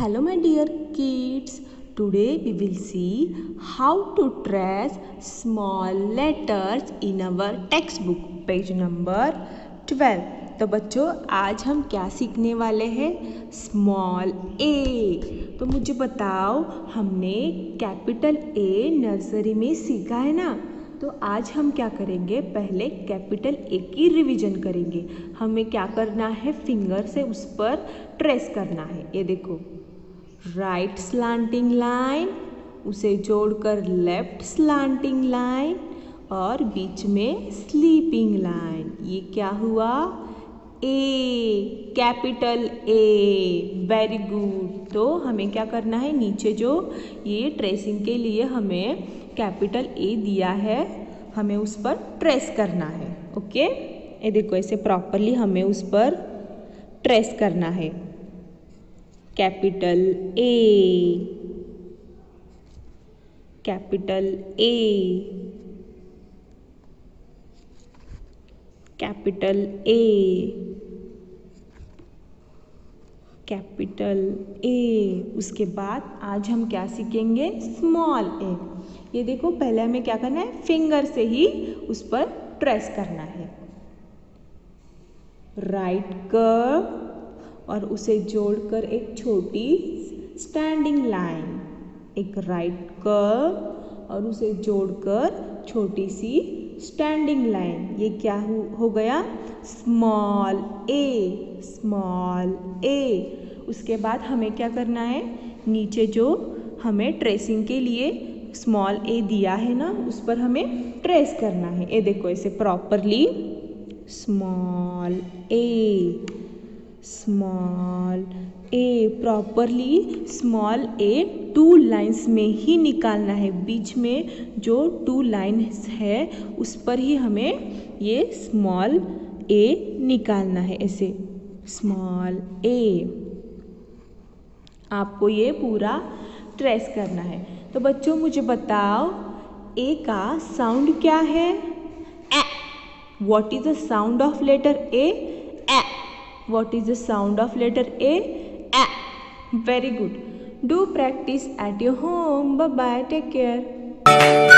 Today we will see how to trace small letters in our textbook. Page number 12. तो बच्चों, आज हम क्या सीखने वाले हैं? स्मॉल ए तो मुझे बताओ, हमने कैपिटल ए नर्सरी में सीखा है ना? तो आज हम क्या करेंगे? पहले कैपिटल ए की रिवीजन करेंगे। हमें क्या करना है? फिंगर से उस पर ट्रेस करना है। ये देखो। राइट स्लांटिंग लाइन उसे जोड़कर लेफ़्ट स्लांटिंग लाइन और बीच में स्लीपिंग लाइन ये क्या हुआ? A capital A very good तो हमें क्या करना है? नीचे जो ये ट्रेसिंग के लिए हमें कैपिटल ए दिया है, हमें उस पर ट्रेस करना है ओके ये देखो, ऐसे प्रॉपरली हमें उस पर ट्रेस करना है। Capital A. Capital A. Capital A. Capital A. उसके बाद आज हम क्या सीखेंगे? Small A. ये देखो, पहले हमें क्या करना है? फिंगर से ही उस पर ट्रेस करना है। राइट कर्व और उसे जोड़कर एक छोटी स्टैंडिंग लाइन एक राइट कर्व और उसे जोड़कर छोटी सी स्टैंडिंग लाइन ये क्या हो, गया? स्मॉल ए स्मॉल ए उसके बाद हमें क्या करना है? नीचे जो हमें ट्रेसिंग के लिए स्मॉल ए दिया है ना उस पर हमें ट्रेस करना है. ये देखो ऐसे properly small A small A properly small A two lines में ही निकालना है। बीच में जो टू लाइन्स है, उस पर ही हमें ये स्मॉल ए निकालना है ऐसे। स्मॉल ए आपको ये पूरा ट्रेस करना है। तो बच्चों, मुझे बताओ ए का साउंड क्या है? What is the sound of letter A what is the sound of letter a? A. Very good. Do practice at your home. Bye bye take care